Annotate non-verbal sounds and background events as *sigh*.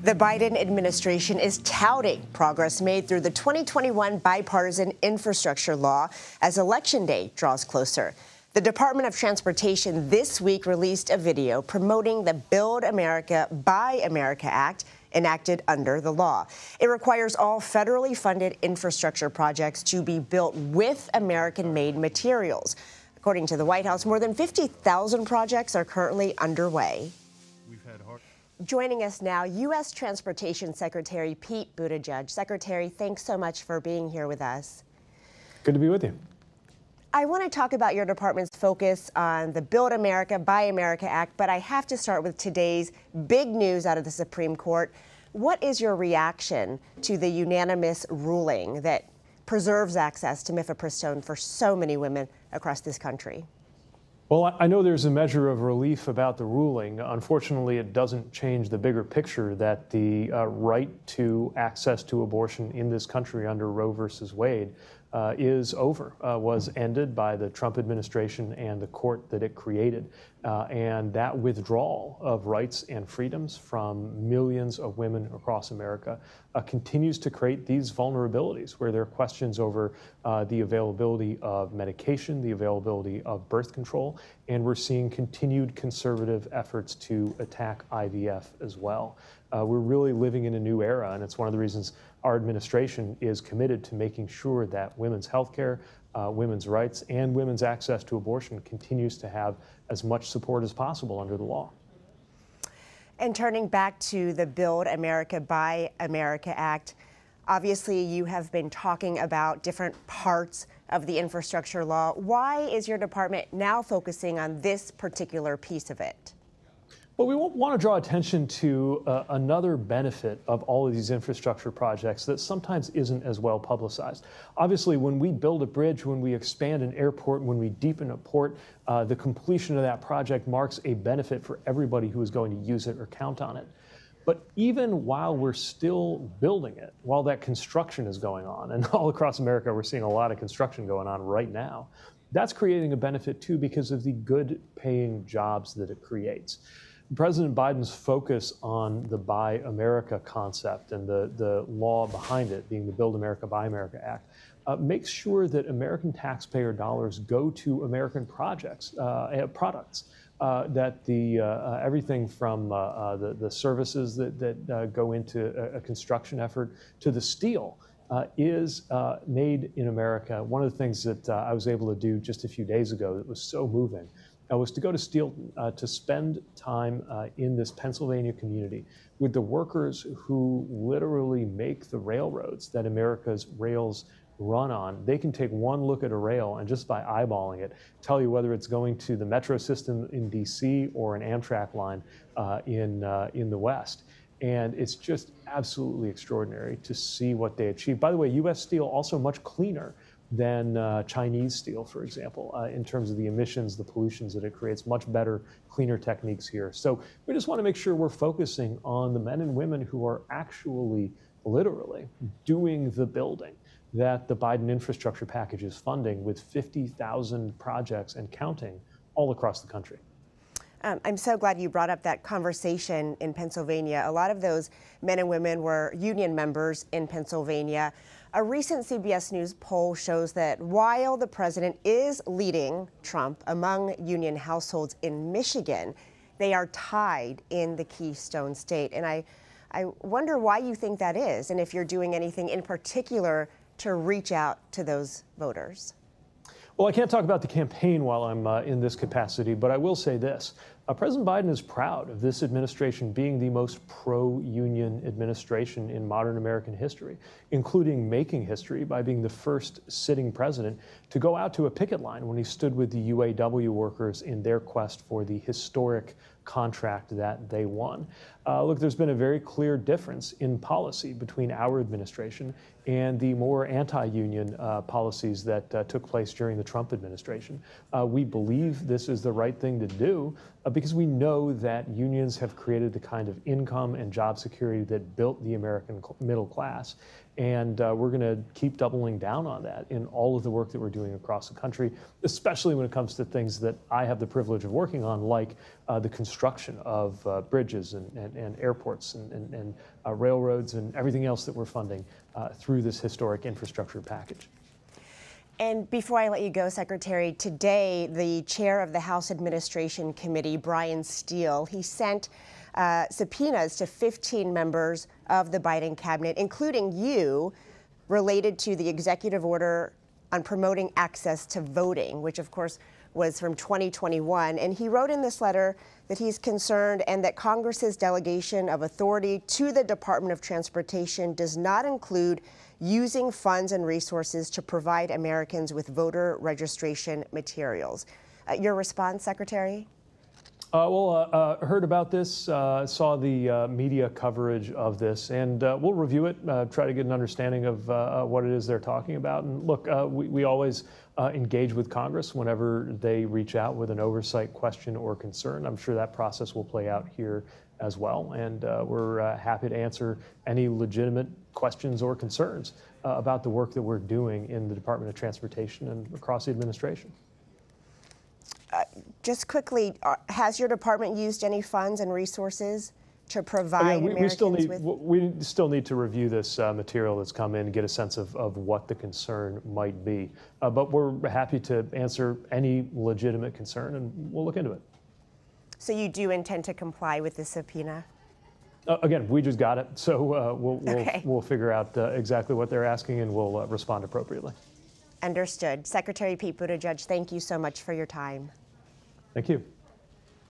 The Biden administration is touting progress made through the 2021 bipartisan infrastructure law as Election Day draws closer. The Department of Transportation this week released a video promoting the Build America, Buy America Act enacted under the law. It requires all federally funded infrastructure projects to be built with American made materials. According to the White House, more than 50,000 projects are currently underway. Joining us now, U.S. Transportation Secretary Pete Buttigieg. Secretary, thanks so much for being here with us. Good to be with you. I want to talk about your department's focus on the Build America, Buy America Act, but I have to start with today's big news out of the Supreme Court. What is your reaction to the unanimous ruling that preserves access to mifepristone for so many women across this country? Well, I know there's a measure of relief about the ruling. Unfortunately, it doesn't change the bigger picture that the uh, right to access to abortion in this country under Roe versus Wade uh, is over, uh, was ended by the Trump administration and the court that it created. Uh, and that withdrawal of rights and freedoms from millions of women across America uh, continues to create these vulnerabilities where there are questions over uh, the availability of medication, the availability of birth control, and we're seeing continued conservative efforts to attack IVF as well. Uh, we're really living in a new era, and it's one of the reasons our administration is committed to making sure that women's health care, uh, women's rights, and women's access to abortion continues to have as much support as possible under the law. And turning back to the Build America Buy America Act, obviously you have been talking about different parts of the infrastructure law. Why is your department now focusing on this particular piece of it? Well, we want to draw attention to uh, another benefit of all of these infrastructure projects that sometimes isn't as well publicized. Obviously, when we build a bridge, when we expand an airport, when we deepen a port, uh, the completion of that project marks a benefit for everybody who is going to use it or count on it. But even while we're still building it, while that construction is going on, and *laughs* all across America we're seeing a lot of construction going on right now, that's creating a benefit too because of the good paying jobs that it creates. President Biden's focus on the Buy America concept and the, the law behind it, being the Build America, Buy America Act, uh, makes sure that American taxpayer dollars go to American projects, uh, products. Uh, that the uh, uh, everything from uh, the, the services that, that go into a, a, construction effort to the steel is made in America. One of the things that I was able to do just a few days ago that was so moving uh, was to go to Steelton uh, to spend time uh, in this Pennsylvania community with the workers who literally make the railroads that America's rails run on. They can take one look at a rail and just by eyeballing it, tell you whether it's going to the metro system in DC or an Amtrak line uh, in, uh, in the West. And it's just absolutely extraordinary to see what they achieve. By the way, US Steel also much cleaner than uh, Chinese steel, for example, uh, in terms of the emissions, the pollutions that it creates, much better, cleaner techniques here. So we just want to make sure we're focusing on the men and women who are actually, literally, doing the building that the Biden infrastructure package is funding with 50,000 projects and counting all across the country. Um, I'm so glad you brought up that conversation in Pennsylvania. A lot of those men and women were union members in Pennsylvania. A recent CBS News poll shows that while the president is leading Trump among union households in Michigan, they are tied in the Keystone State. And I, I wonder why you think that is, and if you're doing anything in particular to reach out to those voters. Well, I can't talk about the campaign while I'm uh, in this capacity, but I will say this. Uh, President Biden is proud of this administration being the most pro union administration in modern American history, including making history by being the first sitting president to go out to a picket line when he stood with the UAW workers in their quest for the historic contract that they won. Uh, look, there's been a very clear difference in policy between our administration and the more anti union uh, policies that uh, took place during the Trump administration. Uh, we believe this is the right thing to do uh, because we know that unions have created the kind of income and job security that built the American middle class. And uh, we're going to keep doubling down on that in all of the work that we're doing across the country, especially when it comes to things that I have the privilege of working on, like uh, the construction of uh, bridges and, and, and, airports and, and, and uh, railroads and everything else that we're funding uh, through this historic infrastructure package. And before I let you go, Secretary, today the chair of the House Administration Committee, Bryan Steil, he sent uh, subpoenas to 15 members of the Biden cabinet, including you, related to the executive order on promoting access to voting, which of course was from 2021. And he wrote in this letter that he's concerned and that Congress's delegation of authority to the Department of Transportation does not include using funds and resources to provide Americans with voter registration materials. Uh, your response, Secretary? Uh, well, uh, uh, heard about this, uh, saw the uh, media coverage of this, and uh, we'll review it, try to get an understanding of what it is they're talking about. And look, we, we always engage with Congress whenever they reach out with an oversight question or concern. I'm sure that process will play out here as well, and we're happy to answer any legitimate questions or concerns about the work that we're doing in the Department of Transportation and across the administration. Just quickly, uh, has your department used any funds and resources to provide Again, we, we still need with? we still need to review this uh, material that's come in and get a sense of, of what the concern might be. Uh, but we're happy to answer any legitimate concern, and we'll look into it. So you do intend to comply with the subpoena? Uh, again, we just got it, so uh, we'll, we'll, okay. we'll, figure out uh, exactly what they're asking, and we'll uh, respond appropriately. Understood. Secretary Pete Buttigieg, thank you so much for your time. Thank you.